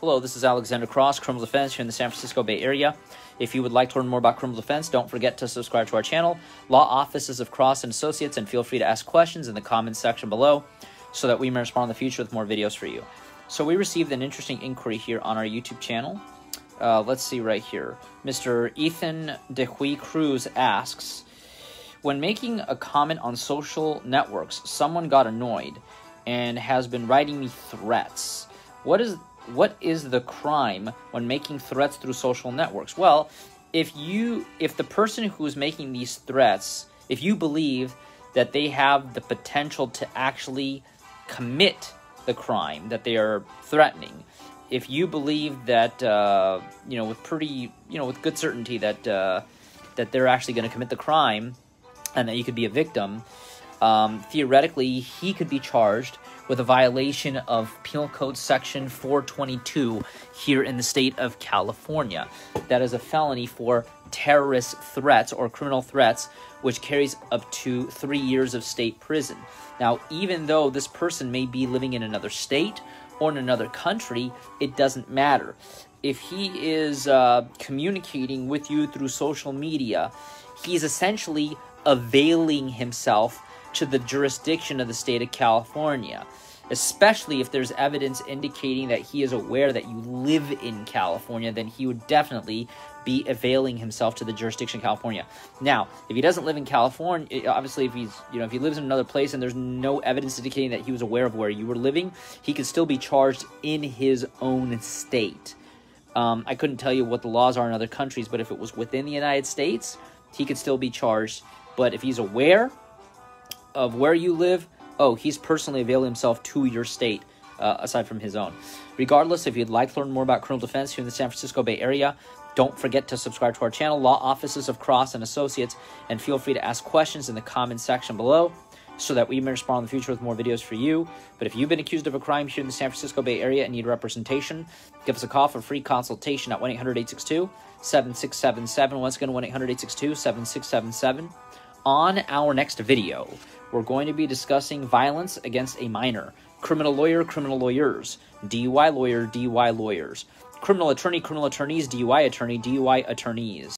Hello, this is Alexander Cross, Criminal Defense here in the San Francisco Bay Area. If you would like to learn more about criminal defense, don't forget to subscribe to our channel, Law Offices of Cross and Associates, and feel free to ask questions in the comments section below so that we may respond in the future with more videos for you. So we received an interesting inquiry here on our YouTube channel. Uh, let's see right here. Mr. Ethan DeHuy Cruz asks, when making a comment on social networks, someone got annoyed and has been writing me threats. What is what is the crime when making threats through social networks? Well, if you if the person who is making these threats, if you believe that they have the potential to actually commit the crime that they are threatening, if you believe that uh, you know with pretty you know with good certainty that uh, that they're actually going to commit the crime and that you could be a victim, um, theoretically he could be charged with a violation of Penal Code Section 422 here in the state of California. That is a felony for terrorist threats or criminal threats, which carries up to three years of state prison. Now, even though this person may be living in another state or in another country, it doesn't matter. If he is uh, communicating with you through social media, he's essentially availing himself to the jurisdiction of the state of California, especially if there's evidence indicating that he is aware that you live in California, then he would definitely be availing himself to the jurisdiction of California. Now, if he doesn't live in California, eh, obviously if he's, you know, if he lives in another place and there's no evidence indicating that he was aware of where you were living, he could still be charged in his own state. Um, I couldn't tell you what the laws are in other countries, but if it was within the United States, he could still be charged. But if he's aware of where you live, oh, he's personally availing himself to your state, uh, aside from his own. Regardless, if you'd like to learn more about criminal defense here in the San Francisco Bay Area, don't forget to subscribe to our channel, Law Offices of Cross and Associates, and feel free to ask questions in the comment section below so that we may respond in the future with more videos for you. But if you've been accused of a crime here in the San Francisco Bay Area and need representation, give us a call for free consultation at 1-800-862-7677. Once again, 1-800-862-7677. On our next video, we're going to be discussing violence against a minor, criminal lawyer, criminal lawyers, DUI lawyer, DUI lawyers, criminal attorney, criminal attorneys, DUI attorney, DUI attorneys.